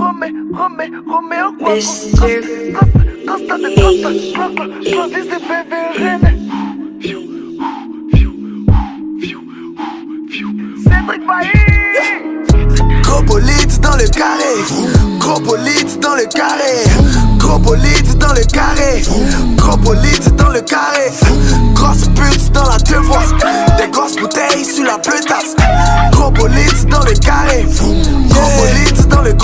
Romé, Romé, Roméo, quoi Mr. Costa de Costa, Costa, Travis de Beverly. Cédric Bailly. Gros bolide dans le carré. Gros bolide dans le carré. Gros bolide dans le carré. Gros bolide dans le carré. Grosse pute dans la deux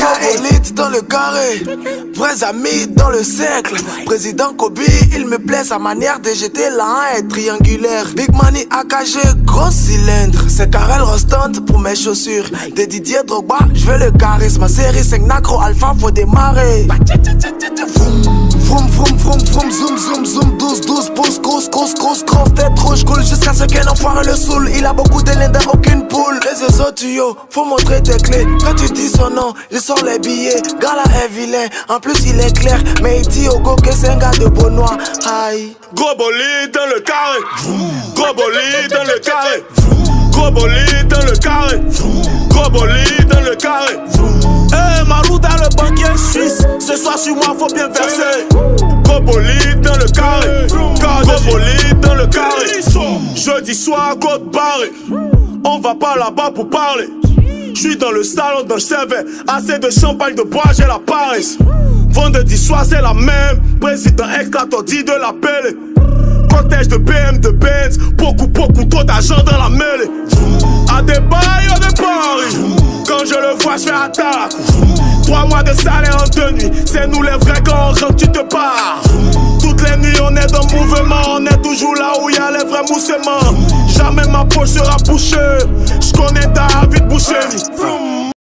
carré. bolide dans le carré. Vrais amis dans le cercle. Président Kobe, il me plaît sa manière de jeter la est triangulaire. Big Money AKG, gros cylindre. C'est Karel Rostand pour mes chaussures. De Didier Drogba, je veux le charisme. Série 5 Nacro Alpha, faut démarrer. Vroom, vroom, vroom, vroom, zoom, zoom, zoom, 12, 12, pouces, grosse, grosse, grosse, grosse, tête rouge, cool, jusqu'à ce qu'un enfoiré le saoule. Il a beaucoup de laine dans aucune poule. Les autres tuyaux, faut montrer tes clés. Quand tu dis son nom, il sort les billets. Gala est vilain, en plus il est clair. Mais il dit au go que c'est un gars de Bonois. Aïe. Gros bolide dans le carré. Gros bolide dans le carré. Gros bolide dans le carré. Gros bolide dans le carré. Eh, Marou dans le banquier suisse. Ce soir sur moi, faut bien verser. Gros bolide dans le carré. Gros Jeudi soir, côte barré. On va pas là-bas pour parler. Je suis dans le salon d'un serveur. Assez de champagne de bois, j'ai la paresse. Vendredi soir, c'est la même. Président ex-dit de la pelle. Cortège de BM, de Benz. Beaucoup, beaucoup trop d'argent dans la mêlée. À des bails, à des paris. Quand je le vois, je fais attaque. Trois mois de salaire en deux nuits. C'est nous les vrais quand tu te pars. Toutes les nuits, on mouvement. On est toujours là où y a les vrais moussements. Jamais ma poche sera bouchée. Je connais David Boucheni.